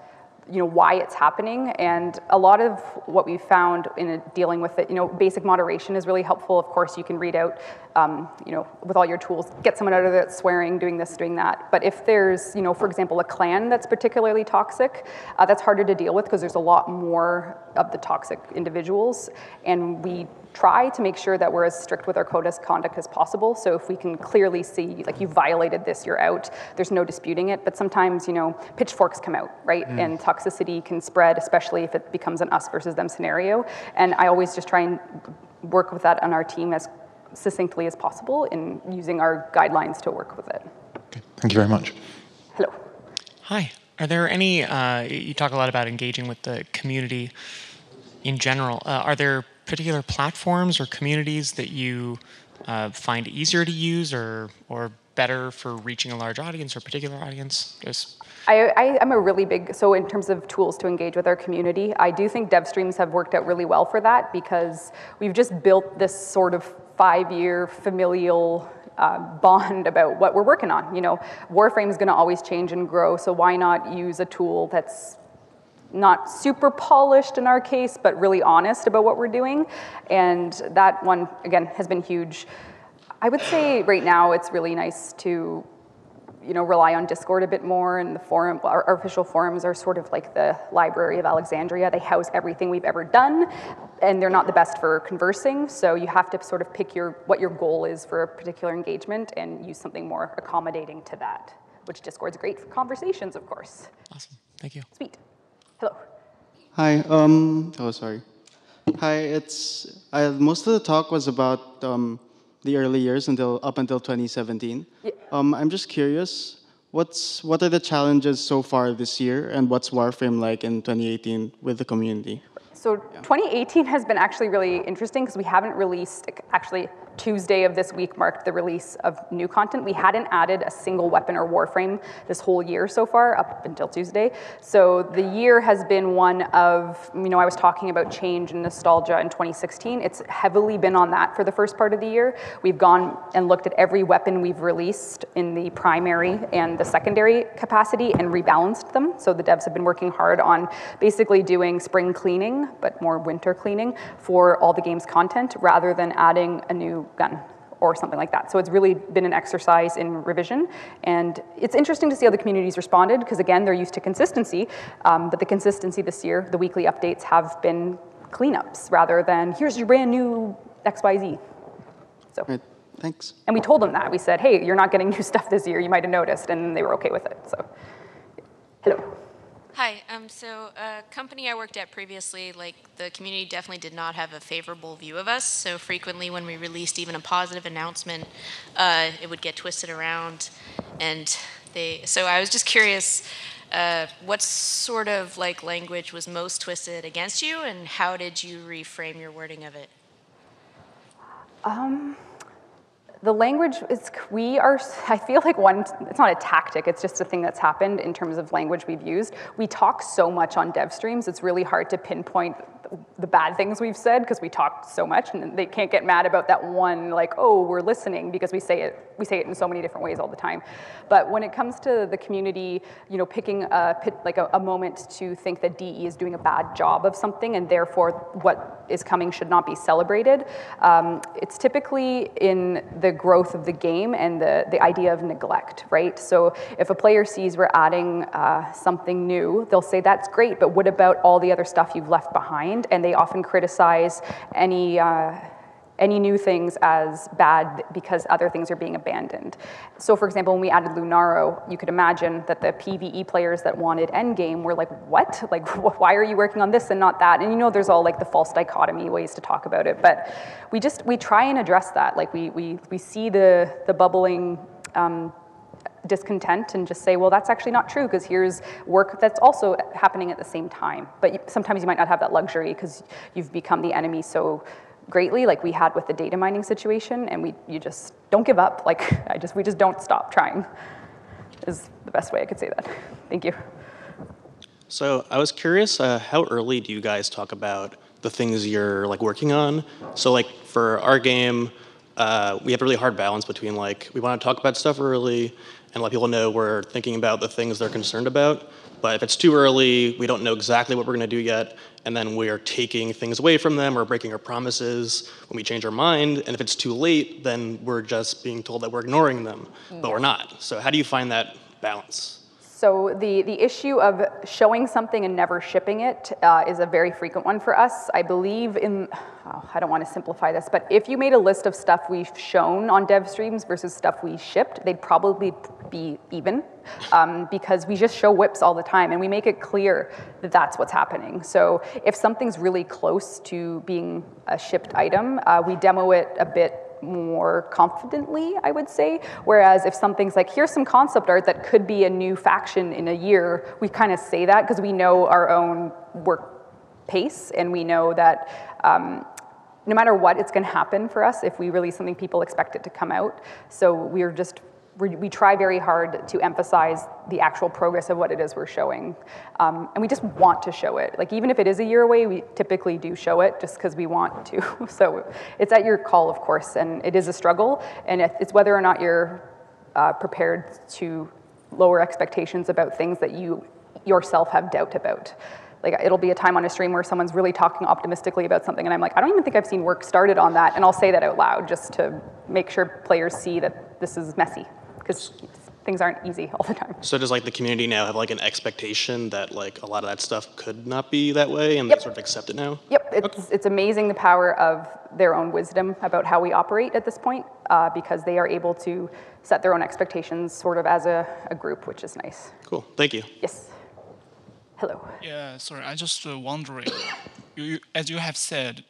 you know, why it's happening. And a lot of what we've found in dealing with it, you know, basic moderation is really helpful. Of course, you can read out, um, you know, with all your tools, get someone out of it swearing, doing this, doing that. But if there's, you know, for example, a clan that's particularly toxic, uh, that's harder to deal with because there's a lot more of the toxic individuals. And we try to make sure that we're as strict with our code of conduct as possible. So if we can clearly see, like, you violated this, you're out, there's no disputing it. But sometimes, you know, pitchforks come out, right? Mm. And toxicity can spread, especially if it becomes an us versus them scenario. And I always just try and work with that on our team as succinctly as possible in using our guidelines to work with it. Okay. Thank you very much. Hello. Hi. Are there any, uh, you talk a lot about engaging with the community in general. Uh, are there particular platforms or communities that you uh, find easier to use or, or better for reaching a large audience or a particular audience? Just I, am a really big, so in terms of tools to engage with our community, I do think dev streams have worked out really well for that because we've just built this sort of five-year familial uh, bond about what we're working on. You know, Warframe is going to always change and grow, so why not use a tool that's not super polished in our case, but really honest about what we're doing. And that one, again, has been huge. I would say right now it's really nice to you know, rely on Discord a bit more, and the forum, our, our, official forums are sort of like the Library of Alexandria. They house everything we've ever done, and they're not the best for conversing. So you have to sort of pick your what your goal is for a particular engagement and use something more accommodating to that. Which Discord's great for conversations, of course. Awesome, thank you. Sweet. Hello. Hi. Um, oh, sorry. Hi. It's I, most of the talk was about um, the early years until up until 2017. Yeah. Um, I'm just curious. What's what are the challenges so far this year, and what's Warframe like in 2018 with the community? So 2018 has been actually really interesting because we haven't released actually Tuesday of this week marked the release of new content. We hadn't added a single weapon or warframe this whole year so far, up until Tuesday. So the year has been one of, you know, I was talking about change and nostalgia in 2016. It's heavily been on that for the first part of the year. We've gone and looked at every weapon we've released in the primary and the secondary capacity and rebalanced them. So the devs have been working hard on basically doing spring cleaning, but more winter cleaning for all the game's content rather than adding a new gun or something like that. So it's really been an exercise in revision. And it's interesting to see how the communities responded, because again, they're used to consistency, um, but the consistency this year, the weekly updates have been cleanups rather than here's your brand new XYZ. So. Right. Thanks. And we told them that. We said, hey, you're not getting new stuff this year. You might have noticed. And they were okay with it. So, hello. Hi. Um, so, a company I worked at previously, like the community definitely did not have a favorable view of us. So frequently, when we released even a positive announcement, uh, it would get twisted around, and they. So I was just curious, uh, what sort of like language was most twisted against you, and how did you reframe your wording of it? Um The language is, we are, I feel like one, it's not a tactic, it's just a thing that's happened in terms of language we've used. We talk so much on dev streams, it's really hard to pinpoint the bad things we've said because we talk so much and they can't get mad about that one like oh we're listening because we say it we say it in so many different ways all the time. But when it comes to the community you know picking a like a, a moment to think that de is doing a bad job of something and therefore what is coming should not be celebrated um, it's typically in the growth of the game and the, the idea of neglect right? So if a player sees we're adding uh, something new they'll say that's great but what about all the other stuff you've left behind and they often criticize any uh, any new things as bad because other things are being abandoned. So for example, when we added Lunaro, you could imagine that the PvE players that wanted endgame were like, what? Like, why are you working on this and not that? And you know there's all like the false dichotomy ways to talk about it, but we just, we try and address that. Like we, we, we see the, the bubbling um, discontent and just say, well, that's actually not true because here's work that's also happening at the same time. But sometimes you might not have that luxury because you've become the enemy so greatly, like we had with the data mining situation, and we you just don't give up. Like I just we just don't stop trying. Is the best way I could say that. Thank you. So I was curious, uh, how early do you guys talk about the things you're like working on? So like for our game, uh, we have a really hard balance between like we want to talk about stuff early and let people know we're thinking about the things they're concerned about. But if it's too early, we don't know exactly what we're going to do yet, and then we are taking things away from them or breaking our promises when we change our mind. And if it's too late, then we're just being told that we're ignoring them, hmm. but we're not. So how do you find that balance? So the, the issue of showing something and never shipping it uh, is a very frequent one for us. I believe in, oh, I don't want to simplify this, but if you made a list of stuff we've shown on dev streams versus stuff we shipped, they'd probably be even um, because we just show WIPs all the time and we make it clear that that's what's happening. So if something's really close to being a shipped item, uh, we demo it a bit more confidently, I would say. Whereas if something's like, here's some concept art that could be a new faction in a year, we kind of say that because we know our own work pace and we know that um, no matter what, it's going to happen for us. If we release something, people expect it to come out. So we're just we, try very hard to emphasize the actual progress of what it is we're showing. Um, and we just want to show it. Like even if it is a year away, we typically do show it just because we want to. so it's at your call, of course, and it is a struggle. And it's whether or not you're uh, prepared to lower expectations about things that you yourself have doubt about like it'll be a time on a stream where someone's really talking optimistically about something and i'm like i don't even think i've seen work started on that and i'll say that out loud just to make sure players see that this is messy because things aren't easy all the time. So does like the community now have like an expectation that like a lot of that stuff could not be that way and Yep. they sort of accept it now? Yep, it's, it's amazing the power of their own wisdom about how we operate at this point uh, because they are able to set their own expectations sort of as a, a group, which is nice. Cool, thank you. Yes. Hello. Yeah, sorry, I just uh, wondering, you, you, as you have said,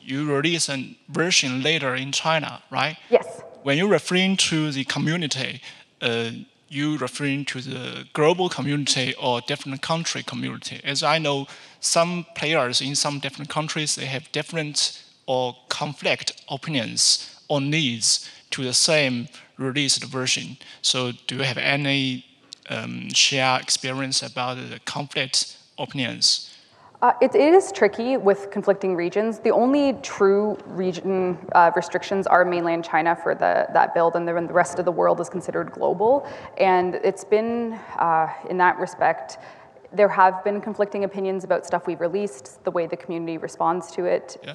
you release a version later in China, right? Yes. When you're referring to the community, uh, you referring to the global community or different country community? As I know, some players in some different countries they have different or conflict opinions or needs to the same released version. So, do you have any um, share experience about the conflict opinions? Uh, it, it is tricky with conflicting regions. The only true region uh, restrictions are mainland China for the, that build, and the, and the rest of the world is considered global. And it's been, uh, in that respect, there have been conflicting opinions about stuff we've released, the way the community responds to it. Yeah.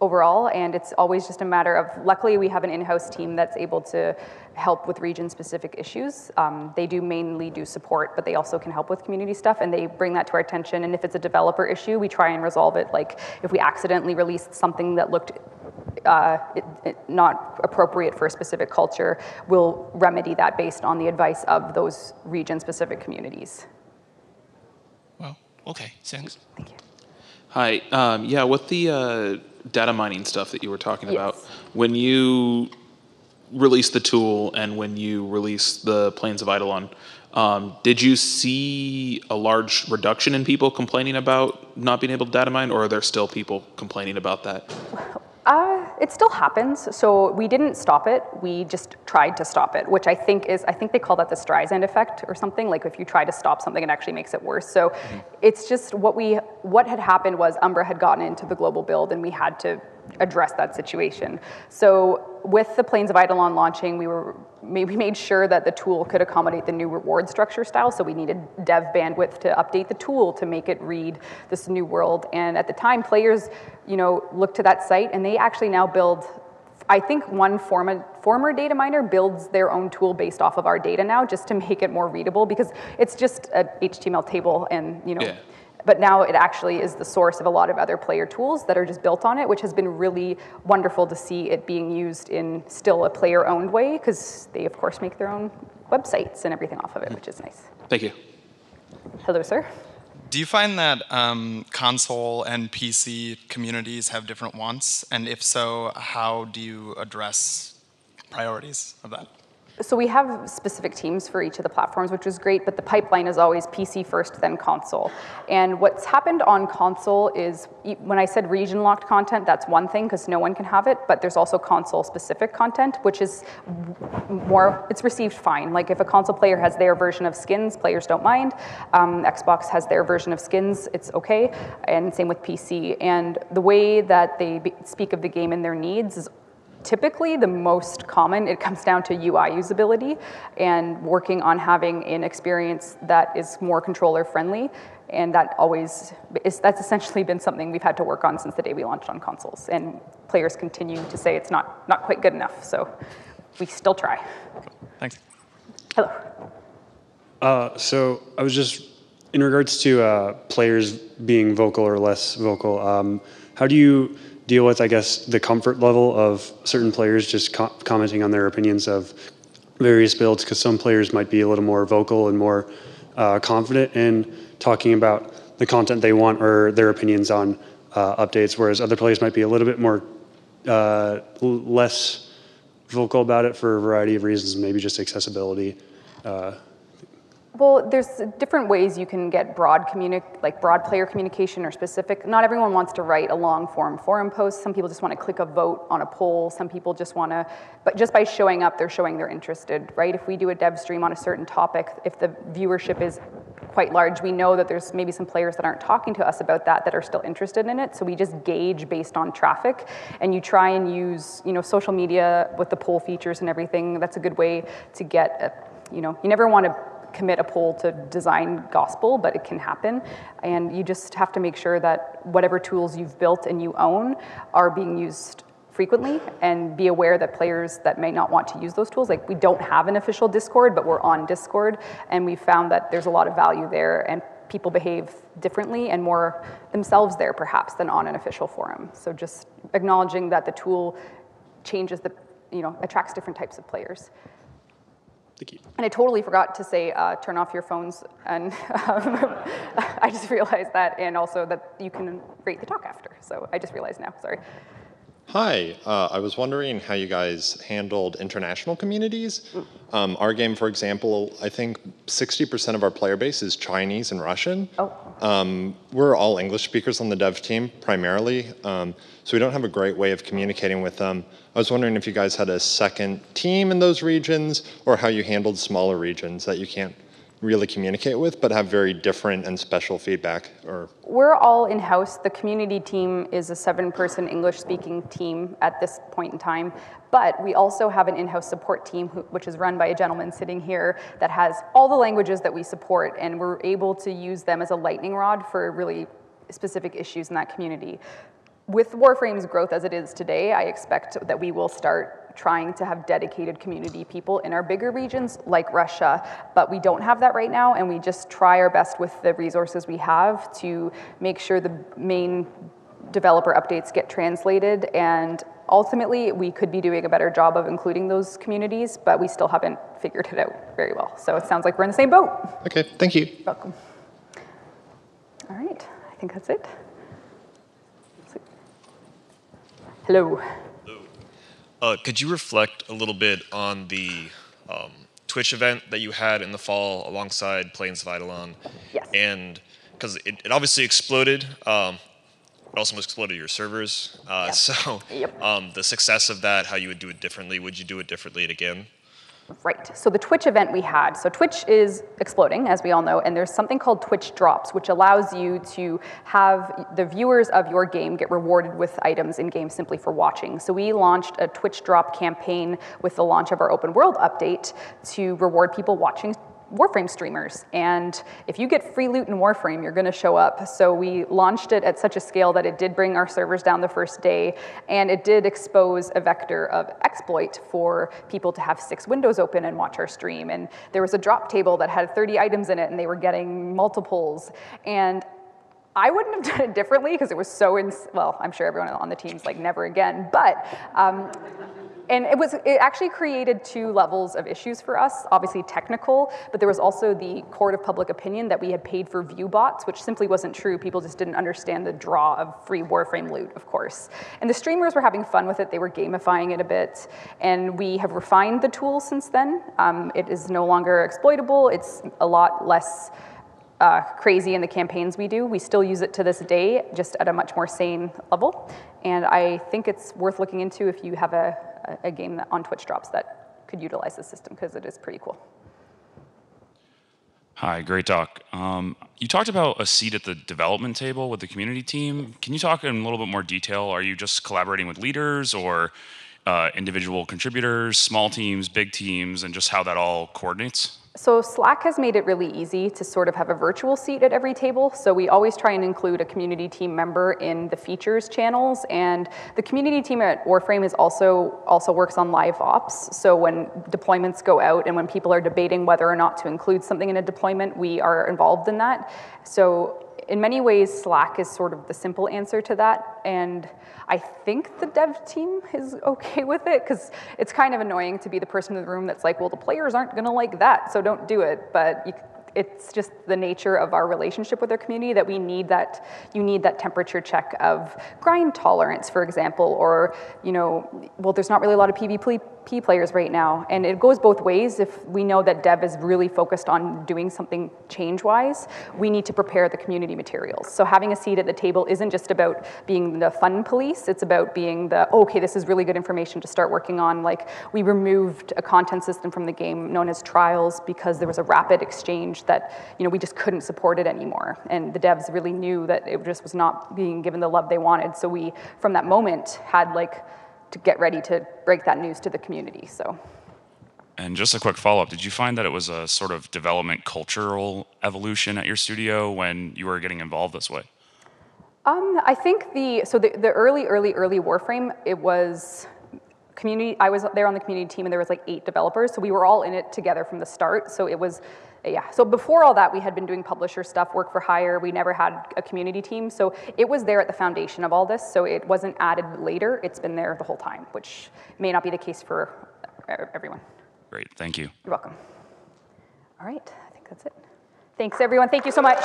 Overall, and it's always just a matter of. Luckily, we have an in-house team that's able to help with region-specific issues. Um, they do mainly do support, but they also can help with community stuff, and they bring that to our attention. And if it's a developer issue, we try and resolve it. Like if we accidentally released something that looked uh, it, it not appropriate for a specific culture, we'll remedy that based on the advice of those region-specific communities. Well, okay, thanks. Hi. Um, yeah, with the uh, data mining stuff that you were talking Yes. about, when you released the tool and when you released the Plains of Eidolon, um, did you see a large reduction in people complaining about not being able to data mine, or are there still people complaining about that? It still happens. So we didn't stop it. We just tried to stop it, which I think is, I think they call that the Streisand effect or something. Like if you try to stop something, it actually makes it worse. So mm-hmm. it's just what we, what had happened was Umbra had gotten into the global build and we had to address that situation. So with the Plains of Eidolon launching, we were we made sure that the tool could accommodate the new reward structure style. So we needed dev bandwidth to update the tool to make it read this new world. And at the time, players, you know, looked to that site, and they actually now build. I think one former, former data miner builds their own tool based off of our data now, just to make it more readable, because it's just a HTML table, and you know. Yeah. But now it actually is the source of a lot of other player tools that are just built on it, which has been really wonderful to see it being used in still a player owned way, because they, of course, make their own websites and everything off of it, which is nice. Thank you. Hello, sir. Do you find that um, console and PC communities have different wants? And if so, how do you address priorities of that? So we have specific teams for each of the platforms, which is great, but the pipeline is always PC first, then console. And what's happened on console is, when I said region locked content, that's one thing because no one can have it, but there's also console specific content, which is more, it's received fine. Like if a console player has their version of skins, players don't mind. Um, Xbox has their version of skins, it's okay. And same with PC. And the way that they speak of the game and their needs is typically the most common it comes down to ui usability and working on having an experience that is more controller friendly and that always is that's essentially been something we've had to work on since the day we launched on consoles and players continue to say it's not not quite good enough so we still try Thanks. hello Uh, so I was just in regards to uh, players being vocal or less vocal. Um, how do you deal with, I guess, the comfort level of certain players just co- commenting on their opinions of various builds? Because some players might be a little more vocal and more uh, confident in talking about the content they want or their opinions on uh, updates, whereas other players might be a little bit more uh, less vocal about it for a variety of reasons, maybe just accessibility. Well, there's different ways you can get broad communi- like broad player communication or specific. Not everyone wants to write a long form forum post. Some people just want to click a vote on a poll. Some people just want to, but just by showing up, they're showing they're interested, right? If we do a dev stream on a certain topic, if the viewership is quite large, we know that there's maybe some players that aren't talking to us about that that are still interested in it. So we just gauge based on traffic, and you try and use, you know, social media with the poll features and everything. That's a good way to get, a, you know, you never want to commit a poll to design gospel, but it can happen. And you just have to make sure that whatever tools you've built and you own are being used frequently and be aware that players that may not want to use those tools, like we don't have an official Discord, but we're on Discord, and we found that there's a lot of value there and people behave differently and more themselves there perhaps than on an official forum. So just acknowledging that the tool changes the, you know, attracts different types of players. And I totally forgot to say, uh, turn off your phones, and um, I just realized that, and also that you can rate the talk after. So I just realized now. Sorry. Hi, uh, I was wondering how you guys handled international communities. Um, our game, for example, I think 60% of our player base is Chinese and Russian. Oh. Um, we're all English speakers on the dev team primarily, um, so we don't have a great way of communicating with them. I was wondering if you guys had a second team in those regions or how you handled smaller regions that you can't really communicate with but have very different and special feedback or We're all in house. The community team is a seven person English speaking team at this point in time. But we also have an in house support team, who, which is run by a gentleman sitting here that has all the languages that we support, and we're able to use them as a lightning rod for really specific issues in that community. With Warframe's growth as it is today, I expect that we will start trying to have dedicated community people in our bigger regions like Russia, but we don't have that right now, and we just try our best with the resources we have to make sure the main developer updates get translated. And ultimately we could be doing a better job of including those communities but we still haven't figured it out very well. So it sounds like we're in the same boat. Okay thank you. Welcome. All right i think that's it hello Uh, could you reflect a little bit on the um, Twitch event that you had in the fall alongside Plains of Eidolon? Yes. And because it, it obviously exploded um, it also exploded your servers. Uh, Yep. So Yep. um, the success of that, how you would do it differently, would you do it differently again? Right. So the Twitch event we had. So Twitch is exploding, as we all know, and there's something called Twitch Drops, which allows you to have the viewers of your game get rewarded with items in game simply for watching. So we launched a Twitch Drop campaign with the launch of our open world update to reward people watching Warframe streamers. And if you get free loot in Warframe, you're going to show up. So we launched it at such a scale that it did bring our servers down the first day, and it did expose a vector of exploit for people to have six windows open and watch our stream. And there was a drop table that had 30 items in it, and they were getting multiples. And I wouldn't have done it differently because it was so, ins- well, I'm sure everyone on the team's like, never again. But um, and it was it actually created two levels of issues for us obviously technical but there was also the court of public opinion that we had paid for view bots which simply wasn't true. People just didn't understand the draw of free warframe loot of course. And the streamers were having fun with it. They were gamifying it a bit. And we have refined the tool since then. Um, it is no longer exploitable. It's a lot less uh, crazy in the campaigns we do. We still use it to this day, just at a much more sane level. And I think it's worth looking into if you have a, a game that on Twitch drops that could utilize the system because it is pretty cool. Hi, great talk. Um, you talked about a seat at the development table with the community team. Can you talk in a little bit more detail? Are you just collaborating with leaders or uh, individual contributors, small teams, big teams, and just how that all coordinates? So Slack has made it really easy to sort of have a virtual seat at every table. So we always try and include a community team member in the features channels. And the community team at Warframe is also also works on live ops. So when deployments go out and when people are debating whether or not to include something in a deployment, we are involved in that. So in many ways, Slack is sort of the simple answer to that. And I think the dev team is okay with it because it's kind of annoying to be the person in the room that's like, well, the players aren't going to like that, so don't do it. But you, it's just the nature of our relationship with our community that we need that you need that temperature check of grind tolerance for example or you know well there's not really a lot of pvp players right now and it goes both ways. If we know that dev is really focused on doing something change wise we need to prepare the community materials. So having a seat at the table isn't just about being the fun police. It's about being the okay this is really good information to start working on. Like we removed a content system from the game known as trials because there was a rapid exchange that you know we just couldn't support it anymore. And the devs really knew that it just was not being given the love they wanted. So we from that moment had like to get ready to break that news to the community so And just a quick follow up did you find that it was a sort of development cultural evolution at your studio when you were getting involved this way? Um, I think the so the, the early, early, early Warframe, it was community. I was there on the community team, and there was like eight developers, so we were all in it together from the start. So it was, yeah. So before all that, we had been doing publisher stuff, work for hire. We never had a community team, so it was there at the foundation of all this. So it wasn't added later. It's been there the whole time, which may not be the case for everyone. Great, thank you. You're welcome. All right, I think that's it. Thanks, everyone. Thank you so much.